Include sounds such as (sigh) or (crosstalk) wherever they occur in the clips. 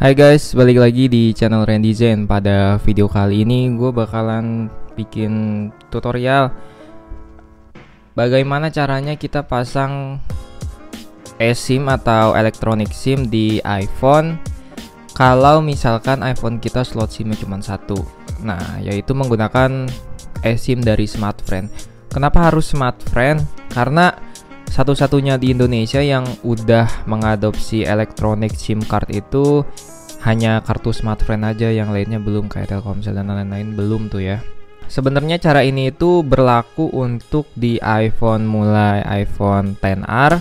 Hai guys, balik lagi di channel Randy Zen. Pada video kali ini gue bakalan bikin tutorial bagaimana caranya kita pasang eSIM atau electronic SIM di iPhone kalau misalkan iPhone kita slot SIM-nya cuma satu. Nah, yaitu menggunakan eSIM dari SmartFriend. Kenapa harus SmartFriend? Karena satu-satunya di Indonesia yang udah mengadopsi electronic SIM card itu hanya kartu smartphone aja yang lainnya belum kayak Telkomsel dan lain-lain belum tuh ya. Sebenarnya cara ini itu berlaku untuk di iPhone mulai iPhone 10R,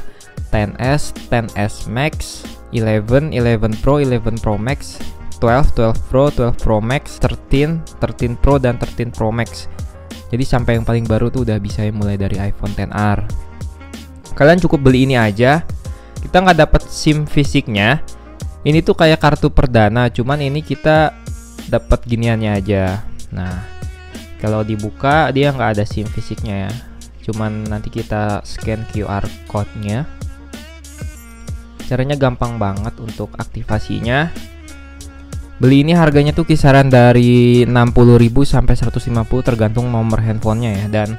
10s, 10s Max, 11, 11 Pro, 11 Pro Max, 12, 12 Pro, 12 Pro Max, 13, 13 Pro dan 13 Pro Max. Jadi sampai yang paling baru tuh udah bisa mulai dari iPhone 10R kalian cukup beli ini aja. Kita nggak dapat SIM fisiknya. Ini tuh kayak kartu perdana cuman ini kita dapat giniannya aja. Nah kalau dibuka dia nggak ada SIM fisiknya ya. Cuman nanti kita scan QR code-nya. Caranya gampang banget untuk aktivasinya beli ini harganya tuh kisaran dari 60.000 sampai 150 tergantung nomor handphonenya ya. Dan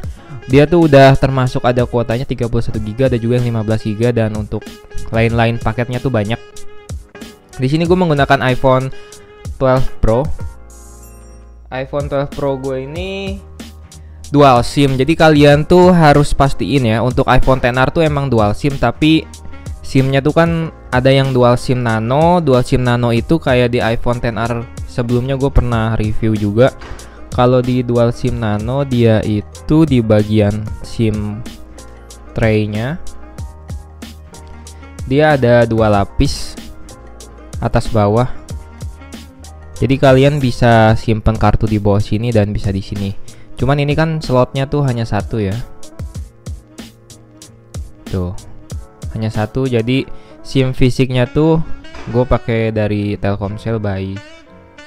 dia tuh udah termasuk ada kuotanya 31 GB ada juga yang 15 GB dan untuk lain-lain paketnya tuh banyak. Di sini gue menggunakan iPhone 12 Pro. iPhone 12 Pro gue ini dual SIM. Jadi kalian tuh harus pastiin ya untuk iPhone 10R tuh emang dual SIM tapi SIM-nya tuh kan ada yang dual SIM nano dual SIM nano itu kayak di iPhone 10R sebelumnya gue pernah review juga. Kalau di dual sim nano dia itu di bagian sim tray-nya. Dia ada dua lapis atas bawah. Jadi kalian bisa simpan kartu di bawah sini dan bisa di sini. Cuman ini kan slotnya tuh hanya satu ya. Tuh hanya satu. Jadi sim fisiknya tuh gue pakai dari Telkomsel by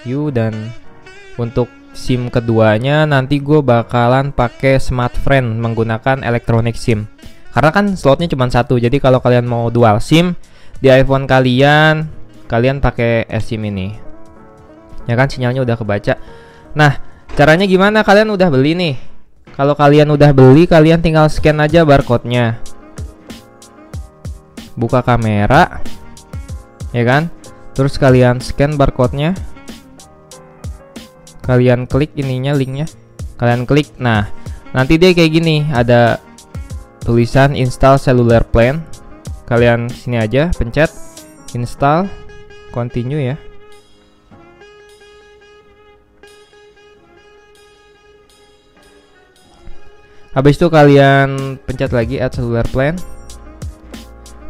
You dan untuk SIM keduanya nanti gue bakalan pakai SmartFriend menggunakan electronic SIM. Karena kan slotnya cuma satu, jadi kalau kalian mau dual SIM di iPhone kalian, kalian pakai eSIM ini. Ya kan sinyalnya udah kebaca. Nah, caranya gimana? Kalian udah beli nih. Kalau kalian udah beli, kalian tinggal scan aja barcode-nya. Buka kamera. Ya kan? Terus kalian scan barcode-nya. Kalian klik ininya linknya. Kalian klik. Nah nanti dia kayak gini ada tulisan install cellular plan. Kalian sini aja pencet install continue ya. Habis itu kalian pencet lagi add cellular plan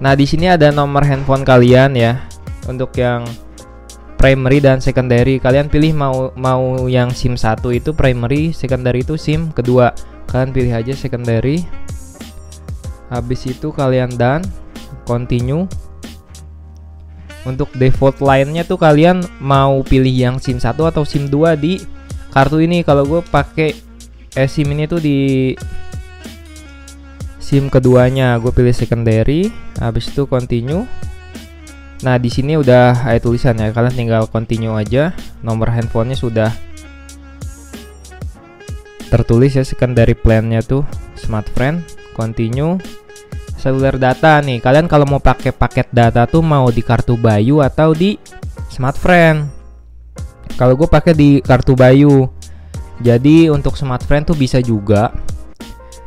nah di sini ada nomor handphone kalian ya untuk yang primary dan secondary. Kalian pilih mau mau yang SIM satu itu primary secondary itu SIM kedua. Kalian pilih aja secondary. Habis itu kalian dan continue. Untuk default lainnya tuh kalian mau pilih yang SIM satu atau SIM 2 di kartu ini. Kalau gue pakai eh, SIM ini tuh di SIM keduanya gue pilih secondary habis itu continue Nah, di sini udah ada tulisan ya. Kalian tinggal continue aja. Nomor handphonenya sudah tertulis ya secondary plan-nya tuh smartphone continue seluler data nih kalian kalau mau pakai paket data tuh mau di kartu Bayu atau di smartphone kalau gue pakai di kartu Bayu jadi untuk smartphone tuh bisa juga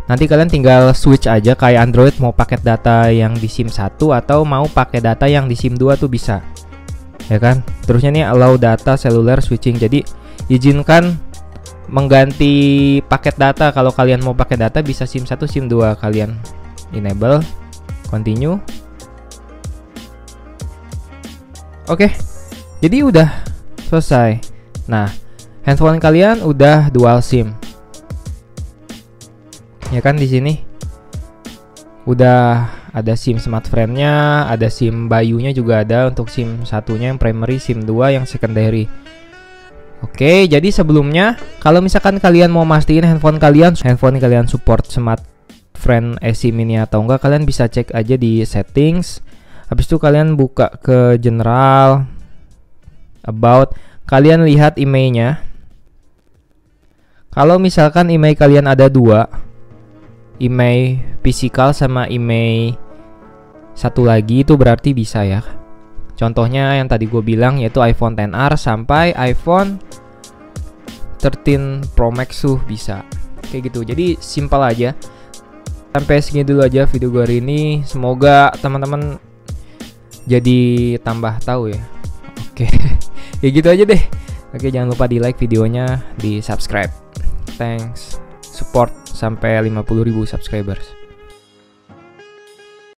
Nanti kalian tinggal switch aja kayak Android mau paket data yang di SIM 1 atau mau pakai data yang di SIM 2 tuh bisa. Ya kan? Terusnya nih allow data cellular switching. Jadi izinkan mengganti paket data kalau kalian mau pakai data bisa SIM 1 SIM 2 kalian enable continue. Oke. Jadi udah selesai. Nah, handphone kalian udah dual SIM ya kan di sini udah ada SIM smartphone-nya, ada SIM bayunya juga ada untuk SIM satunya yang primary, SIM 2 yang secondary. Oke, jadi sebelumnya kalau misalkan kalian mau mastiin handphone kalian, handphone kalian support smartphone eSIM ini atau enggak, kalian bisa cek aja di settings. Habis itu kalian buka ke general. about kalian lihat emailnya kalau misalkan email kalian ada dua email physical sama email satu lagi itu berarti bisa ya. Contohnya yang tadi gue bilang yaitu iPhone 10R sampai iPhone 13 Pro Max tuh bisa. Kayak gitu. Jadi simpel aja. Sampai segini dulu aja video gue hari ini. Semoga teman-teman jadi tambah tahu ya. Oke. (laughs) Ya gitu aja deh. Oke jangan lupa di like videonya di subscribe. Thanks. Support sampai 50.000 subscribers